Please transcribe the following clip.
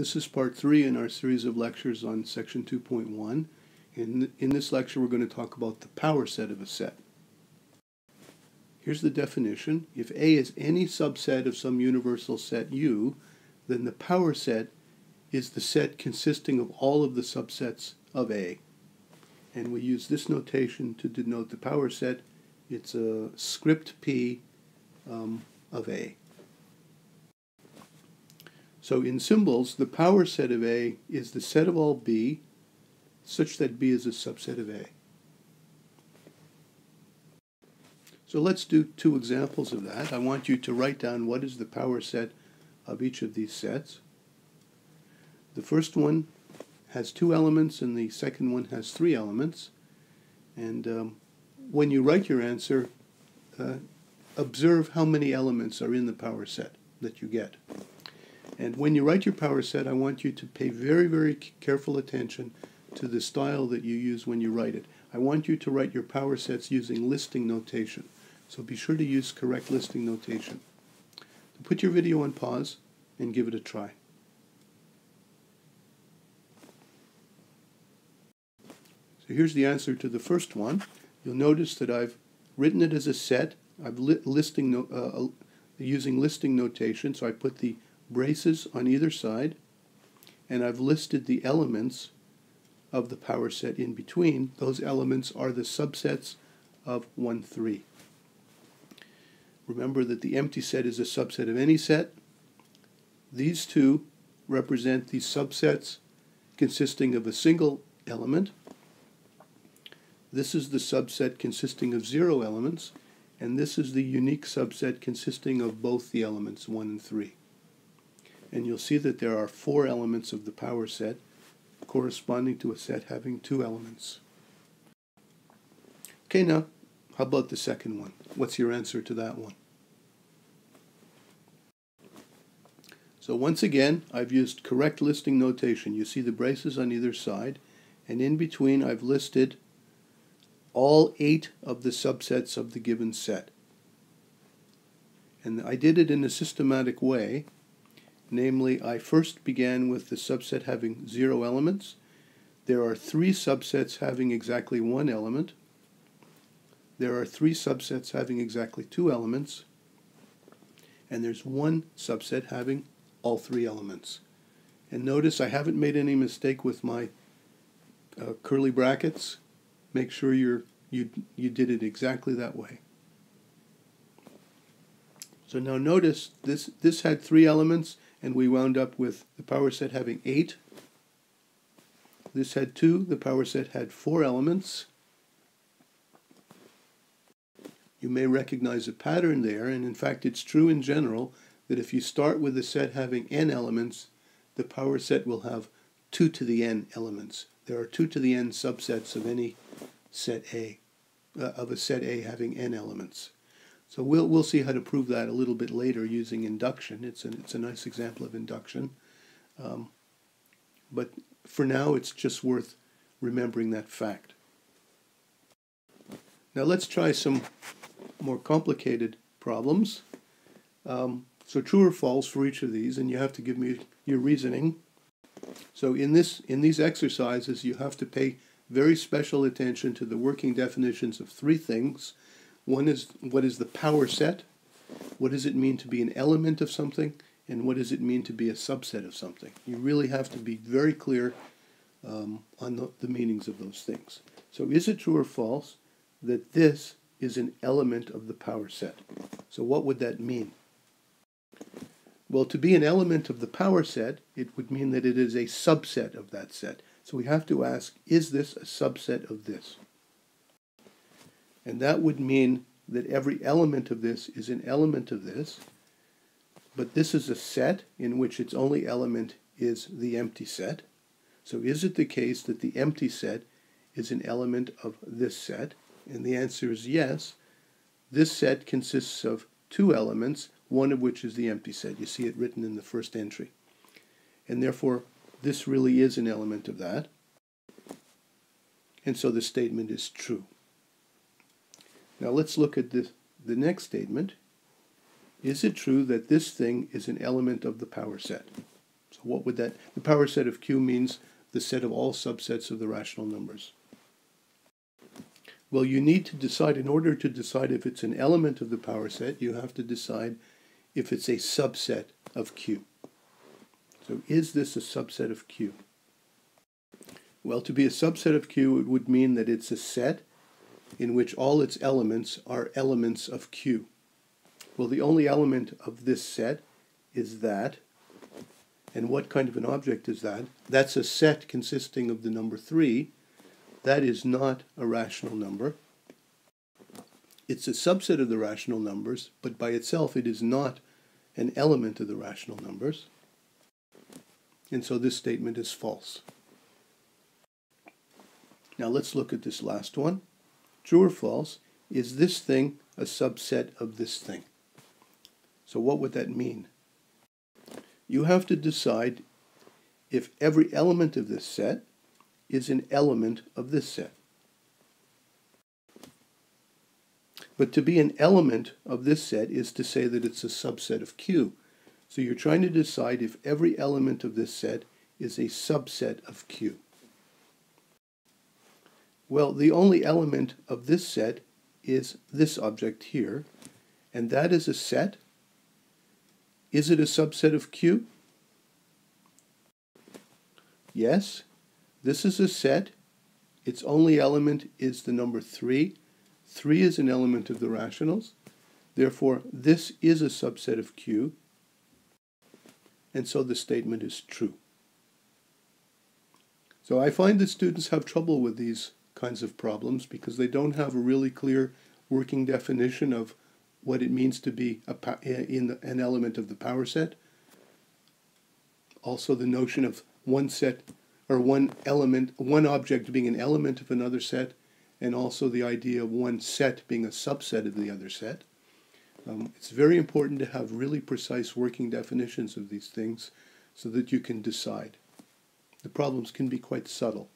This is part three in our series of lectures on section 2.1. In, in this lecture, we're going to talk about the power set of a set. Here's the definition. If A is any subset of some universal set U, then the power set is the set consisting of all of the subsets of A. And we use this notation to denote the power set. It's a script P um, of A. So in symbols, the power set of A is the set of all B such that B is a subset of A. So let's do two examples of that. I want you to write down what is the power set of each of these sets. The first one has two elements and the second one has three elements. And um, when you write your answer, uh, observe how many elements are in the power set that you get. And when you write your power set, I want you to pay very, very careful attention to the style that you use when you write it. I want you to write your power sets using listing notation. So be sure to use correct listing notation. Put your video on pause and give it a try. So here's the answer to the first one. You'll notice that I've written it as a set. I've li listing no, uh, uh using listing notation, so I put the braces on either side, and I've listed the elements of the power set in between. Those elements are the subsets of 1, 3. Remember that the empty set is a subset of any set. These two represent the subsets consisting of a single element. This is the subset consisting of zero elements, and this is the unique subset consisting of both the elements 1 and 3 and you'll see that there are four elements of the power set corresponding to a set having two elements. Okay, now, how about the second one? What's your answer to that one? So once again, I've used correct listing notation. You see the braces on either side, and in between I've listed all eight of the subsets of the given set. And I did it in a systematic way Namely, I first began with the subset having zero elements. There are three subsets having exactly one element. There are three subsets having exactly two elements. And there's one subset having all three elements. And notice I haven't made any mistake with my uh, curly brackets. Make sure you're, you, you did it exactly that way. So now notice this, this had three elements and we wound up with the power set having eight. This had two, the power set had four elements. You may recognize a pattern there, and in fact it's true in general that if you start with a set having n elements, the power set will have 2 to the n elements. There are 2 to the n subsets of any set A, uh, of a set A having n elements. So we'll, we'll see how to prove that a little bit later using induction. It's, an, it's a nice example of induction. Um, but for now, it's just worth remembering that fact. Now let's try some more complicated problems. Um, so true or false for each of these, and you have to give me your reasoning. So in this in these exercises, you have to pay very special attention to the working definitions of three things one is what is the power set? What does it mean to be an element of something? And what does it mean to be a subset of something? You really have to be very clear um, on the, the meanings of those things. So is it true or false that this is an element of the power set? So what would that mean? Well, to be an element of the power set, it would mean that it is a subset of that set. So we have to ask, is this a subset of this? And that would mean that every element of this is an element of this. But this is a set in which its only element is the empty set. So is it the case that the empty set is an element of this set? And the answer is yes. This set consists of two elements, one of which is the empty set. You see it written in the first entry. And therefore, this really is an element of that. And so the statement is true. Now let's look at this, the next statement. Is it true that this thing is an element of the power set? So what would that, the power set of Q means the set of all subsets of the rational numbers. Well, you need to decide, in order to decide if it's an element of the power set, you have to decide if it's a subset of Q. So is this a subset of Q? Well, to be a subset of Q, it would mean that it's a set in which all its elements are elements of Q. Well, the only element of this set is that. And what kind of an object is that? That's a set consisting of the number 3. That is not a rational number. It's a subset of the rational numbers, but by itself it is not an element of the rational numbers. And so this statement is false. Now let's look at this last one. True or false, is this thing a subset of this thing? So what would that mean? You have to decide if every element of this set is an element of this set. But to be an element of this set is to say that it's a subset of Q. So you're trying to decide if every element of this set is a subset of Q. Well, the only element of this set is this object here, and that is a set. Is it a subset of Q? Yes, this is a set. Its only element is the number 3. 3 is an element of the rationals. Therefore, this is a subset of Q, and so the statement is true. So I find that students have trouble with these kinds of problems because they don't have a really clear working definition of what it means to be a, in an element of the power set. Also, the notion of one set or one element, one object being an element of another set, and also the idea of one set being a subset of the other set. Um, it's very important to have really precise working definitions of these things so that you can decide. The problems can be quite subtle.